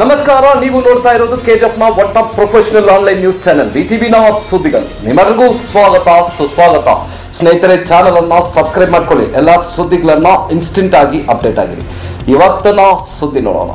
ನಮಸ್ಕಾರ, ನೀವು ನೋಡ್ತಾ ಇರೋದು ಕೆಜಿಎಫ್ನ ಒಟ್ಟ ಪ್ರೊಫೆಷನಲ್ ಆನ್ಲೈನ್ ನ್ಯೂಸ್ ಚಾನೆಲ್ ನಾ ಸುದ್ದಿಗಳು. ನಿಮಗೂ ಸ್ವಾಗತ, ಸುಸ್ವಾಗತ. ಸ್ನೇಹಿತರೆ ಚಾನೆಲ್ ಅನ್ನ ಸಬ್ಸ್ಕ್ರೈಬ್ ಮಾಡ್ಕೊಳ್ಳಿ. ಎಲ್ಲಾ ಸುದ್ದಿಗಳನ್ನ ಇನ್ಸ್ಟೆಂಟ್ ಆಗಿ ಅಪ್ಡೇಟ್ ಆಗಿರಿ. ಇವತ್ತಿನ ಸುದ್ದಿ ನೋಡೋಣ.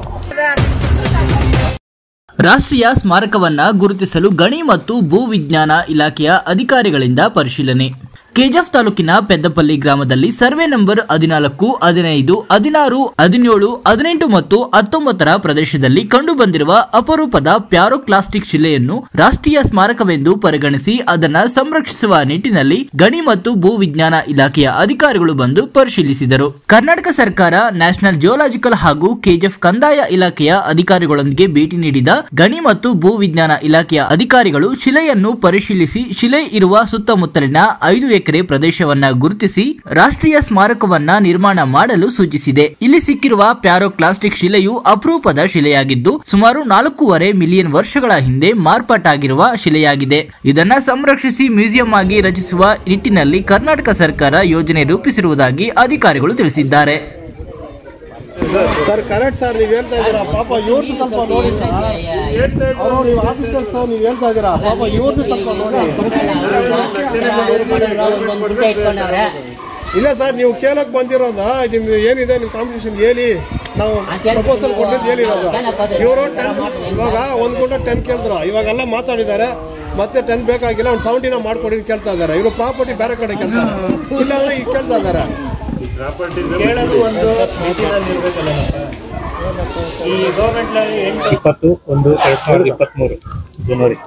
ರಾಷ್ಟ್ರೀಯ ಸ್ಮಾರಕವನ್ನ ಗುರುತಿಸಲು ಗಣಿ ಮತ್ತು ಭೂ ವಿಜ್ಞಾನ ಇಲಾಖೆಯ ಅಧಿಕಾರಿಗಳಿಂದ ಪರಿಶೀಲನೆ. ಕೆಜೆಫ್ ತಾಲೂಕಿನ ಪೆದ್ದಪಲ್ಲಿ ಗ್ರಾಮದಲ್ಲಿ ಸರ್ವೆ ನಂಬರ್ ಹದಿನಾಲ್ಕು, ಹದಿನೈದು, ಹದಿನಾರು, ಹದಿನೇಳು, ಹದಿನೆಂಟು ಮತ್ತು ಹತ್ತೊಂಬತ್ತರ ಪ್ರದೇಶದಲ್ಲಿ ಕಂಡುಬಂದಿರುವ ಅಪರೂಪದ ಪ್ಯಾರೋಕ್ಲಾಸ್ಟಿಕ್ ಶಿಲೆಯನ್ನು ರಾಷ್ಟ್ರೀಯ ಸ್ಮಾರಕವೆಂದು ಪರಿಗಣಿಸಿ ಅದನ್ನು ಸಂರಕ್ಷಿಸುವ ನಿಟ್ಟಿನಲ್ಲಿ ಗಣಿ ಮತ್ತು ಭೂ ವಿಜ್ಞಾನ ಇಲಾಖೆಯ ಅಧಿಕಾರಿಗಳು ಬಂದು ಪರಿಶೀಲಿಸಿದರು. ಕರ್ನಾಟಕ ಸರ್ಕಾರ, ನ್ಯಾಷನಲ್ ಜಿಯೋಲಾಜಿಕಲ್ ಹಾಗೂ ಕೆಜಿಎಫ್ ಕಂದಾಯ ಇಲಾಖೆಯ ಅಧಿಕಾರಿಗಳೊಂದಿಗೆ ಭೇಟಿ ನೀಡಿದ ಗಣಿ ಮತ್ತು ಭೂ ವಿಜ್ಞಾನ ಇಲಾಖೆಯ ಅಧಿಕಾರಿಗಳು ಶಿಲೆಯನ್ನು ಪರಿಶೀಲಿಸಿ, ಶಿಲೆ ಇರುವ ಸುತ್ತಮುತ್ತಲಿನ ಐದು ಎಕರೆ ಪ್ರದೇಶವನ್ನ ಗುರುತಿಸಿ ರಾಷ್ಟ್ರೀಯ ಸ್ಮಾರಕವನ್ನ ನಿರ್ಮಾಣ ಮಾಡಲು ಸೂಚಿಸಿದೆ. ಇಲ್ಲಿ ಸಿಕ್ಕಿರುವ ಪ್ಯಾರೋಕ್ಲಾಸ್ಟಿಕ್ ಶಿಲೆಯು ಅಪರೂಪದ ಶಿಲೆಯಾಗಿದ್ದು, ಸುಮಾರು ನಾಲ್ಕೂವರೆ ಮಿಲಿಯನ್ ವರ್ಷಗಳ ಹಿಂದೆ ಮಾರ್ಪಾಟಾಗಿರುವ ಶಿಲೆಯಾಗಿದೆ. ಇದನ್ನ ಸಂರಕ್ಷಿಸಿ ಮ್ಯೂಸಿಯಂ ಆಗಿ ರಚಿಸುವ ನಿಟ್ಟಿನಲ್ಲಿ ಕರ್ನಾಟಕ ಸರ್ಕಾರ ಯೋಜನೆ ರೂಪಿಸಿರುವುದಾಗಿ ಅಧಿಕಾರಿಗಳು ತಿಳಿಸಿದ್ದಾರೆ. ಸರ್ ಕರೆಕ್ಟ್ ಸರ್ ನೀವು ಹೇಳ್ತಾ ಇದ್ದೀರಾ? ಪಾಪ ಇವ್ರದ್ದು ಸ್ವಲ್ಪ ನೋಡಿ ಸರ್. ನೀವು ಆಫೀಸರ್ ಆಫೀಸರ್ಸ್ ನೀವು ಹೇಳ್ತಾ ಇದ್ದೀರಾ? ಪಾಪ ಇವ್ರದ್ದು ಸ್ವಲ್ಪ ನೋಡಿ. ಇಲ್ಲ ಸರ್ ನೀವು ಕೇಳಕ್ ಬಂದಿರೋದ ನಿಮ್ದು ಏನಿದೆ ನಿಮ್ಮ ಕಾಂಪಿಟೇಷನ್ ಹೇಳಿ. ನಾವು ಪ್ರಪೋಸಲ್ ಕೊಟ್ಟಿದ್ದು ಹೇಳಿರೋದು. ಇವರು ಟೆನ್ ಇವಾಗ ಒಂದು ಗುಂಟ ಟೆನ್ ಕೇಳಿದ್ರು. ಇವಾಗೆಲ್ಲ ಮಾತಾಡಿದ್ದಾರೆ. ಮತ್ತೆ ಟೆನ್ ಬೇಕಾಗಿಲ್ಲ ಒಂದು ಸೆವೆಂಟಿನ ಮಾಡ್ಕೊಡಿ ಕೇಳ್ತಾ ಇದ್ದಾರೆ. ಇವರು ಪ್ರಾಪರ್ಟಿ ಬೇರೆ ಕಡೆ ಕೇಳ್ತಾರೆ. ಇಲ್ಲ ಈಗ ಕೇಳ್ತಾ ಇದ್ದಾರೆ. ಕೇಳೋದು ಒಂದು ಈ ಎಂಟು ಇಪ್ಪತ್ತು ಒಂದು ಎರಡ್ ಸಾವಿರದ ಇಪ್ಪತ್ತ್ಮೂರು ಜನವರಿ.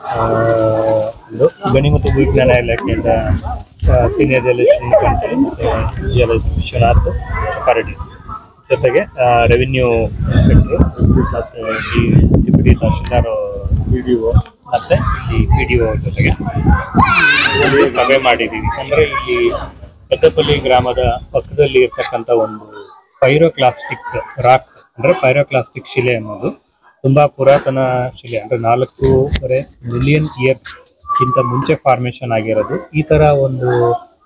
ಒಂದು ಗಣಿ ಮತ್ತು ಭೂವಿಜ್ಞಾನ ಇಲಾಖೆಯಿಂದ ಸೀನಿಯರ್ ಜಿಯಾಲಜಿ ವಿಶ್ವನಾಥ್ ಕಾರಡಿ. ಜೊತೆಗೆ revenue inspector deputy tahsildar P D O ಮತ್ತೆ ಈ ಪಿ ಡಿ ಒ ಜೊತೆಗೆ. ಸಭೆ ಮಾಡಿದ್ದೀವಿ. ಅಂದರೆ ಇಲ್ಲಿ ಪೆದ್ದಪಲ್ಲಿ ಗ್ರಾಮದ ಪಕ್ಕದಲ್ಲಿ ಇರ್ತಕ್ಕಂಥ ಒಂದು ಪೈರೋಕ್ಲಾಸ್ಟಿಕ್ ರಾಕ್ ಅಂದ್ರೆ ಪೈರೋಕ್ಲಾಸ್ಟಿಕ್ ಶಿಲೆ ಅನ್ನೋದು. ತುಂಬಾ ಪುರಾತನ ಶಿಲೆ ಅಂದ್ರೆ ನಾಲ್ಕೂವರೆ ಮಿಲಿಯನ್ ಇಯರ್ಸ್ ಗಿಂತ ಮುಂಚೆ ಫಾರ್ಮೇಶನ್ ಆಗಿರೋದು. ಈ ತರ ಒಂದು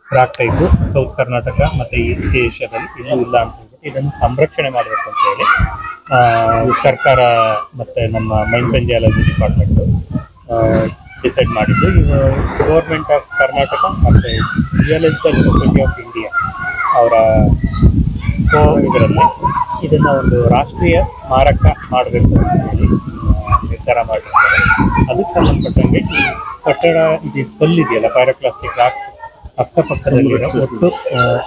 ರಾಕ್ ಟೈಪ್ ಸೌತ್ ಕರ್ನಾಟಕ ಮತ್ತೆ ಈ ದೇಶದಲ್ಲಿ ಇನ್ನೂ ಇಲ್ಲ ಅಂತ ಇದನ್ನು ಸಂರಕ್ಷಣೆ ಮಾಡಬೇಕು ಅಂತ ಹೇಳಿ ಸರ್ಕಾರ ಮತ್ತೆ ನಮ್ಮ ಅಂಡ್ ಜಿಯಾಲಜಿ ಡಿಪಾರ್ಟ್ಮೆಂಟ್ ಡಿಸೈಡ್ ಮಾಡಿದ್ದು. ಇದು ಗೌರ್ಮೆಂಟ್ ಆಫ್ ಕರ್ನಾಟಕ ಮತ್ತು ಜಿಯಾಲಜಿಕಲ್ ಸೊಸೈಟಿ ಆಫ್ ಇಂಡಿಯಾ ಅವರ ಇದರಲ್ಲಿ ಇದನ್ನು ಒಂದು ರಾಷ್ಟ್ರೀಯ ಸ್ಮಾರಕ ಮಾಡಬೇಕು ಅಂತ ಹೇಳಿ ನಿರ್ಧಾರ ಮಾಡಿರ್ತಾರೆ. ಅದಕ್ಕೆ ಸಂಬಂಧಪಟ್ಟಂಗೆ ಈ ಕಟ್ಟಡ ಇದು ಕಲ್ಲಿದೆಯಲ್ಲ ಪ್ಯಾರೋಕ್ಲಾಸ್ಟಿಕ್ ರಾಕ್ ಅಕ್ಕಪಕ್ಕದಲ್ಲಿರೋ ಒಟ್ಟು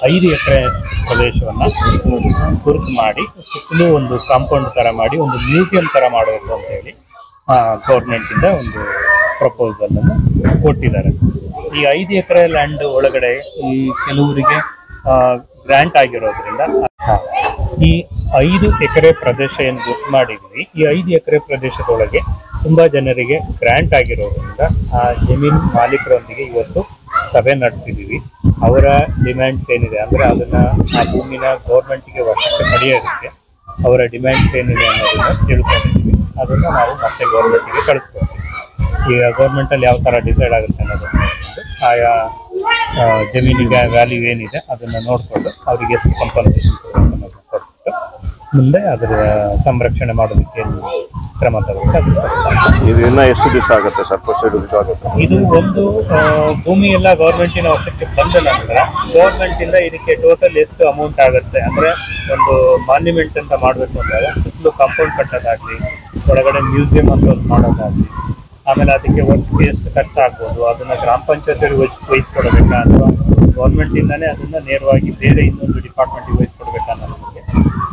ಐದು ಎಕರೆ ಪ್ರದೇಶವನ್ನು ಗುರುತು ಮಾಡಿ ಸುತ್ತಲೂ ಒಂದು ಕಾಂಪೌಂಡ್ ಥರ ಮಾಡಿ ಒಂದು ಮ್ಯೂಸಿಯಂ ಥರ ಮಾಡಬೇಕು ಅಂತ ಹೇಳಿ ಗೌರ್ಮೆಂಟಿಂದ ಒಂದು ಪ್ರಪೋಸಲ್ ಅನ್ನು ಕೊಟ್ಟಿದ್ದಾರೆ. ಈ ಐದು ಎಕರೆ ಲ್ಯಾಂಡ್ ಒಳಗಡೆ ಈ ಕೆಲವರಿಗೆ ಗ್ರ್ಯಾಂಟ್ ಆಗಿರೋದ್ರಿಂದ ಈ ಐದು ಎಕರೆ ಪ್ರದೇಶ ಏನು ಗೊತ್ತು ಮಾಡಿದ್ವಿ ಈ ಐದು ಎಕರೆ ಪ್ರದೇಶದೊಳಗೆ ತುಂಬಾ ಜನರಿಗೆ ಗ್ರ್ಯಾಂಟ್ ಆಗಿರೋದ್ರಿಂದ ಆ ಜಮೀನು ಮಾಲೀಕರೊಂದಿಗೆ ಇವತ್ತು ಸಭೆ ನಡೆಸಿದೀವಿ ಅವರ ಡಿಮ್ಯಾಂಡ್ಸ್ ಏನಿದೆ, ಅಂದ್ರೆ ಅದನ್ನ ಆ ಭೂಮಿನ ಗೌರ್ಮೆಂಟ್ಗೆ ವರ್ಷಕ್ಕೆ ಪಡೆಯೋದಕ್ಕೆ ಅವರ ಡಿಮ್ಯಾಂಡ್ಸ್ ಏನಿದೆ ಅನ್ನೋದನ್ನ ತಿಳ್ಕೊಂಡಿದ್ದೀವಿ. ಅದನ್ನ ನಾವು ಮತ್ತೆ ಗೌರ್ಮೆಂಟ್ಗೆ ಕಳಿಸ್ಕೊಡ್ತೀವಿ. ಈಗ ಗೌರ್ಮೆಂಟಲ್ಲಿ ಯಾವ ಥರ ಡಿಸೈಡ್ ಆಗುತ್ತೆ ಅನ್ನೋದು ಆಯಾ ಜಮೀನಿಗೆ ವ್ಯಾಲ್ಯೂ ಏನಿದೆ ಅದನ್ನು ನೋಡಿಕೊಂಡು ಅವರಿಗೆ ಎಷ್ಟು ಕಂಪನ್ಸೇಷನ್ ಕೊಡಬೇಕು ಅನ್ನೋದು ಕೊಟ್ಬಿಟ್ಟು ಮುಂದೆ ಅದರ ಸಂರಕ್ಷಣೆ ಮಾಡೋದಕ್ಕೆ ಏನು ಕ್ರಮ ತಗೋಬೇಕು. ಇದು ಇನ್ನ ಎಷ್ಟು ದಿವಸ ಆಗುತ್ತೆ ಸರ್ ಪ್ರೊಸೀಡ್ ಆಗುತ್ತೆ ಇದು ಒಂದು ಭೂಮಿ ಎಲ್ಲ ಗೌರ್ಮೆಂಟಿನ ವಶಕ್ಕೆ ಬಂದ ನಂತರ ಗೌರ್ಮೆಂಟಿಂದ ಇದಕ್ಕೆ ಟೋಟಲ್ ಎಷ್ಟು ಅಮೌಂಟ್ ಆಗುತ್ತೆ ಅಂದರೆ ಒಂದು ಮಾನ್ಯುಮೆಂಟ್ ಅಂತ ಮಾಡಬೇಕು ಅಂದಾಗ ಸುತ್ತಲೂ ಕಾಂಪೌಂಡ್ ಕಟ್ಟೋದಾಗಲಿ ಒಳಗಡೆ ಮ್ಯೂಸಿಯಂ ಅಂತ ಒಂದು ಮಾಡೋದಾಗ್ಲಿ ಆಮೇಲೆ ಅದಕ್ಕೆ ವರ್ಷಕ್ಕೆ ಎಷ್ಟು ಖರ್ಚಾಗ್ಬೋದು ಅದನ್ನ ಗ್ರಾಮ ಪಂಚಾಯತಿಗೆ ವಹಿಸಿ ವಹಿಸ್ಕೊಡ್ಬೇಕಾ ಅಥವಾ ಗೌರ್ಮೆಂಟ್ ಇಂದಾನೇ ಅದನ್ನ ನೇರವಾಗಿ ಬೇರೆ ಇನ್ನೊಂದು ಡಿಪಾರ್ಟ್ಮೆಂಟ್ಗೆ ವಹಿಸ್ಕೊಡ್ಬೇಕಾ ಅನ್ನೋದ್ರ ಬಗ್ಗೆ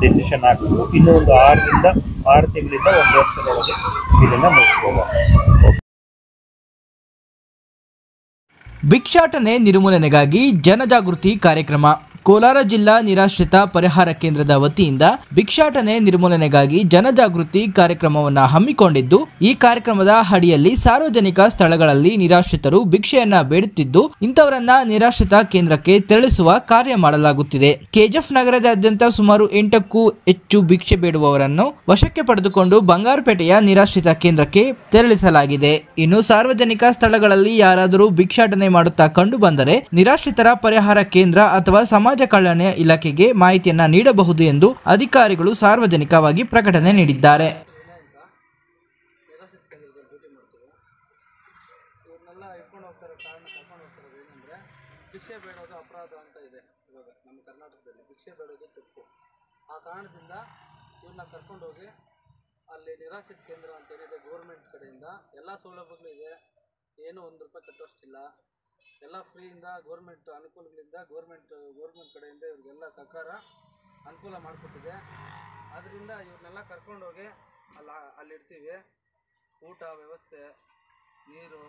ಡಿಸಿಷನ್ ಆಗಬೇಕು ಇನ್ನೂ ಒಂದು ಆರರಿಂದ ಆರು ತಿಂಗಳಿಂದ ಒಂದು ವರ್ಷದೊಳಗೆ ಇದನ್ನ ಮುಗಿಸ್ಬೋದು. ಭಿಕ್ಷಾಟನೆ ನಿರ್ಮೂಲನೆಗಾಗಿ ಜನಜಾಗೃತಿ ಕಾರ್ಯಕ್ರಮ. ಕೋಲಾರ ಜಿಲ್ಲಾ ನಿರಾಶ್ರಿತ ಪರಿಹಾರ ಕೇಂದ್ರದ ವತಿಯಿಂದ ಭಿಕ್ಷಾಟನೆ ನಿರ್ಮೂಲನೆಗಾಗಿ ಜನಜಾಗೃತಿ ಕಾರ್ಯಕ್ರಮವನ್ನು ಹಮ್ಮಿಕೊಂಡಿದ್ದು, ಈ ಕಾರ್ಯಕ್ರಮದ ಅಡಿಯಲ್ಲಿ ಸಾರ್ವಜನಿಕ ಸ್ಥಳಗಳಲ್ಲಿ ನಿರಾಶ್ರಿತರು ಭಿಕ್ಷೆಯನ್ನ ಬೇಡುತ್ತಿದ್ದು, ಇಂಥವರನ್ನ ನಿರಾಶ್ರಿತ ಕೇಂದ್ರಕ್ಕೆ ತೆರಳಿಸುವ ಕಾರ್ಯ ಮಾಡಲಾಗುತ್ತಿದೆ. ಕೆಜಿಎಫ್ ನಗರದಾದ್ಯಂತ ಸುಮಾರು ಎಂಟಕ್ಕೂ ಹೆಚ್ಚು ಭಿಕ್ಷೆ ಬೇಡುವವರನ್ನು ವಶಕ್ಕೆ ಪಡೆದುಕೊಂಡು ಬಂಗಾರಪೇಟೆಯ ನಿರಾಶ್ರಿತ ಕೇಂದ್ರಕ್ಕೆ ತೆರಳಿಸಲಾಗಿದೆ. ಇನ್ನು ಸಾರ್ವಜನಿಕ ಸ್ಥಳಗಳಲ್ಲಿ ಯಾರಾದರೂ ಭಿಕ್ಷಾಟನೆ ಮಾಡುತ್ತಾ ಕಂಡು ಬಂದರೆ ನಿರಾಶ್ರಿತರ ಪರಿಹಾರ ಕೇಂದ್ರ ಅಥವಾ ಸಮಾಜ ಕಲ್ಯಾಣ ಇಲಾಖೆಗೆ ಮಾಹಿತಿಯನ್ನ ನೀಡಬಹುದು ಎಂದು ಅಧಿಕಾರಿಗಳು ಸಾರ್ವಜನಿಕವಾಗಿ ಪ್ರಕಟಣೆ ನೀಡಿದ್ದಾರೆ. ಭಿಕ್ಷೆ ಬೇಡೋದು ಅಪರಾಧ ಅಂತ ಇದೆ ಇವಾಗ ನಮ್ಮ ಕರ್ನಾಟಕದಲ್ಲಿ. ಭಿಕ್ಷೆ ಬೇಡೋದು ತಪ್ಪು ಆ ಕಾರಣದಿಂದ ಇವ್ರನ್ನ ಕರ್ಕೊಂಡೋಗಿ ಅಲ್ಲಿ ನಿರಾಶ್ರಿತ ಕೇಂದ್ರ ಅಂತ ಏನಿದೆ ಗೌರ್ಮೆಂಟ್ ಕಡೆಯಿಂದ ಎಲ್ಲ ಸೌಲಭ್ಯಗಳು ಇದೆ. ಏನೂ ಒಂದು ರೂಪಾಯಿ ಕಟ್ಟೋಷ್ಟಿಲ್ಲ. ಎಲ್ಲ ಫ್ರೀಯಿಂದ ಗೌರ್ಮೆಂಟ್ ಅನುಕೂಲಗಳಿಂದ ಗೌರ್ಮೆಂಟ್ ಗೌರ್ಮೆಂಟ್ ಕಡೆಯಿಂದ ಇವ್ರಿಗೆಲ್ಲ ಸರ್ಕಾರ ಅನುಕೂಲ ಮಾಡಿಕೊಟ್ಟಿದೆ. ಅದರಿಂದ ಇವ್ರನ್ನೆಲ್ಲ ಕರ್ಕೊಂಡೋಗಿ ಅಲ್ಲಿ ಅಲ್ಲಿಡ್ತೀವಿ ಊಟ ವ್ಯವಸ್ಥೆ ನೀರು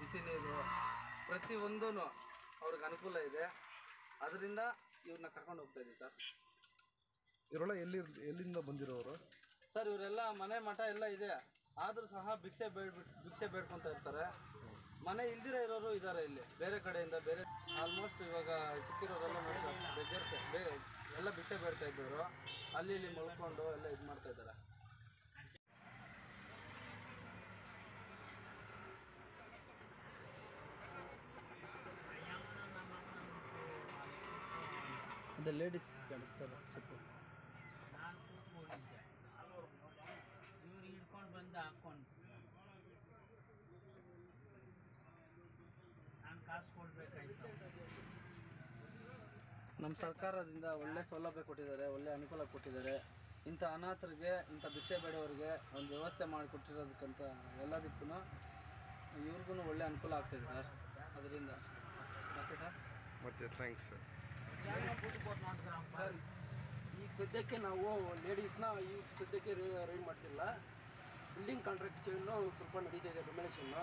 ಬಿಸಿ ನೀರು ಪ್ರತಿಯೊಂದೂ ಅವ್ರಿಗೆ ಅನುಕೂಲ ಇದೆ. ಅದರಿಂದ ಇವ್ರನ್ನ ಕರ್ಕೊಂಡು ಹೋಗ್ತಾ ಇದ್ದೀವಿ ಸರ್. ಇವರೆಲ್ಲ ಎಲ್ಲಿ ಎಲ್ಲಿಂದ ಬಂದಿರೋರು? ಸರ್ ಇವರೆಲ್ಲ ಮನೆ ಮಠ ಎಲ್ಲ ಇದೆ. ಆದರೂ ಸಹ ಭಿಕ್ಷೆ ಬೇಡ್ಬಿಟ್ಟು ಭಿಕ್ಷೆ ಬೇಡ್ಕೊತಾ ಇರ್ತಾರೆ. ಮನೆ ಇಲ್ದಿರ ಇರೋರು ಇದ್ದಾರೆ ಇಲ್ಲಿ. ಬೇರೆ ಕಡೆಯಿಂದ ಬೇರೆ ಆಲ್ಮೋಸ್ಟ್ ಇವಾಗ ಸಿಕ್ಕಿರೋರೆಲ್ಲ ಎಲ್ಲ ಭಿಕ್ಷೆ ಬೇಡ್ತಾ ಇದ್ದವರು. ಅಲ್ಲಿ ಇಲ್ಲಿ ಮಲ್ಕೊಂಡು ಎಲ್ಲ ಇದು ಮಾಡ್ತಾ ಇದ್ದಾರೆ. ಅದೇ ಲೇಡೀಸ್ ಬಂದು ಸ್ವಲ್ಪ ನಮ್ಮ ಸರ್ಕಾರದಿಂದ ಒಳ್ಳೆ ಸೌಲಭ್ಯ ಕೊಟ್ಟಿದ್ದಾರೆ ಒಳ್ಳೆ ಅನುಕೂಲ ಕೊಟ್ಟಿದ್ದಾರೆ. ಇಂಥ ಅನಾಥರಿಗೆ ಇಂಥ ಭಿಕ್ಷೆ ಬೇಡವರಿಗೆ ಒಂದು ವ್ಯವಸ್ಥೆ ಮಾಡಿಕೊಟ್ಟಿರೋದಕ್ಕಂತ ಎಲ್ಲದಕ್ಕೂ ಇವ್ರಿಗೂ ಒಳ್ಳೆ ಅನುಕೂಲ ಆಗ್ತಿದೆ ಸರ್. ಅದರಿಂದ. ಮತ್ತೆ ಸರ್? ಮತ್ತೆ ಥ್ಯಾಂಕ್ಸ್ ಸರ್ ಸರ್ ಈಗ ಸದ್ಯಕ್ಕೆ ನಾವು ಲೇಡೀಸ್ನ ಈಗ ಸದ್ಯಕ್ಕೆ ರೈಡ್ ಮಾಡ್ತಿಲ್ಲ. ಬಿಲ್ಡಿಂಗ್ ಕಾಂಟ್ರಾಕ್ಷನ್ನು ಸ್ವಲ್ಪ ನಡೀತಾ ಇದೆ ಡೆಮೊಲೇಷನ್ನು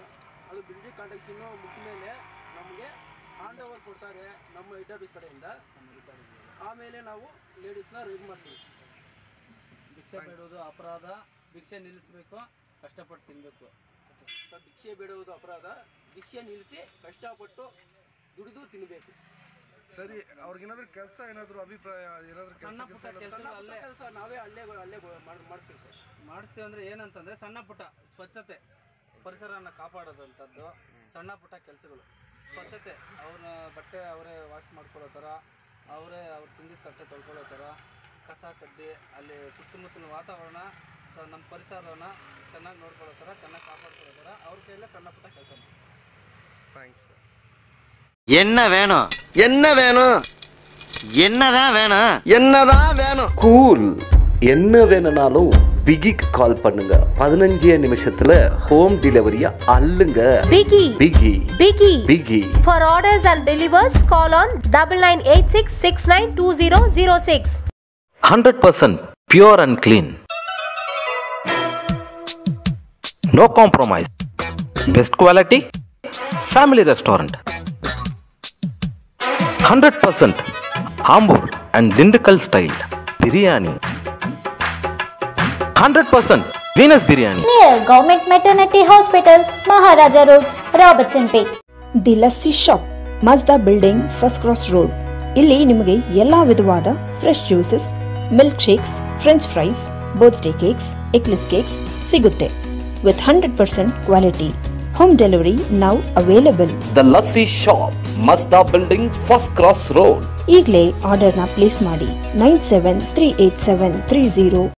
ಅದು ಬಿಲ್ಡಿಂಗ್ ಕಾಂಟ್ರಾಕ್ಷನ್ನು ಮುಗಿದ ಮೇಲೆ ನಮಗೆ ಹ್ಯಾಂಡ್ ಓವರ್ ಕೊಡ್ತಾರೆ ನಮ್ಮ ಹೆಡ್ ಆಫೀಸ್ ಕಡೆಯಿಂದ. ಆಮೇಲೆ ನಾವು ಲೇಡೀಸ್ನ ರೈಡ್ ಮಾಡ್ತೀವಿ. ಭಿಕ್ಷೆ ಬೇಡುವುದು ಅಪರಾಧ. ಭಿಕ್ಷೆ ನಿಲ್ಲಿಸಬೇಕು ಕಷ್ಟಪಟ್ಟು ತಿನ್ನಬೇಕು ಸರ್ ಭಿಕ್ಷೆ ಬೇಡುವುದು ಅಪರಾಧ. ಭಿಕ್ಷೆ ನಿಲ್ಲಿಸಿ ಕಷ್ಟಪಟ್ಟು ದುಡಿದು ತಿನ್ನಬೇಕು ಸರಿ ಅವ್ರಿಗೇನಾದ್ರೂ ಕೆಲಸ ಏನಾದ್ರು ಅಭಿಪ್ರಾಯ ಏನಾದ್ರು ಸಣ್ಣ ಪುಟ್ಟ ಕೆಲಸ ಅಲ್ಲೇ ಕೆಲಸ ನಾವೇ ಅಲ್ಲೇ ಅಲ್ಲೇ ಮಾಡಿ ಮಾಡ್ತೀವಿ ಸರ್. ಮಾಡಿಸ್ತೀವಿ ಅಂದ್ರೆ ಏನಂತಂದ್ರೆ ಸಣ್ಣ ಪುಟ್ಟ ಸ್ವಚ್ಛತೆ. ಪರಿಸರನ ಕಾಪಾಡೋದಂಥದ್ದು ಸಣ್ಣ ಪುಟ್ಟ ಕೆಲಸಗಳು ಸ್ವಚ್ಛತೆ ಅವ್ರನ್ನ ಬಟ್ಟೆ ಅವರೇ ವಾಶ್ ಮಾಡ್ಕೊಳ್ಳೋ ಥರ ಅವರೇ ಅವ್ರು ತಿಂದಿದ್ದ ತಟ್ಟೆ ತೊಳ್ಕೊಳ್ಳೋ ಥರ ಕಸ ಕಡ್ಡಿ ಅಲ್ಲಿ ಸುತ್ತಮುತ್ತಲಿನ ವಾತಾವರಣ ಸ ನಮ್ಮ ಪರಿಸರನ ಚೆನ್ನಾಗಿ ನೋಡ್ಕೊಳ್ಳೋ ಥರ ಚೆನ್ನಾಗಿ ಕಾಪಾಡ್ಕೊಳ್ಳೋ ಥರ ಅವ್ರ ಕೈಯಲ್ಲೇ ಸಣ್ಣ ಪುಟ್ಟ ಕೆಲಸ ಮಾಡ್ತೀವಿ ಥ್ಯಾಂಕ್ಸ್ ಸರ್ என்ன வேணும் என்ன வேணும் என்னதான் வேணும் என்னதான் வேணும் கூல் என்ன வேணும்னாலும் பிகிக்கு கால் பண்ணுங்க. பதினஞ்சே நிமிஷத்துல ஹோம் டெலிவரியா அள்ளுங்க. பிகி. பிகி. பிகி. பிகி. For orders and delivers call on double nine eight six six nine two zero zero six hundred percent pure and clean no compromise best quality family restaurant hundred percent Ambur and Dindigul style biryani hundred percent Venus biryani near government maternity hospital Maharaja road Robertson pay the lassi shop Mazda building first cross road ಇಲ್ಲಿ ನಿಮಗೆ ಎಲ್ಲಾ ವಿಧವಾದ fresh juices milk shakes French fries birthday cakes eggless cakes ಸಿಗುತ್ತೆ. With hundred percent quality home delivery now available the lassi shop Mazda building first cross road ಈಗಲೇ ನ place ಮಾಡಿ. Nine seven three eight seven three zero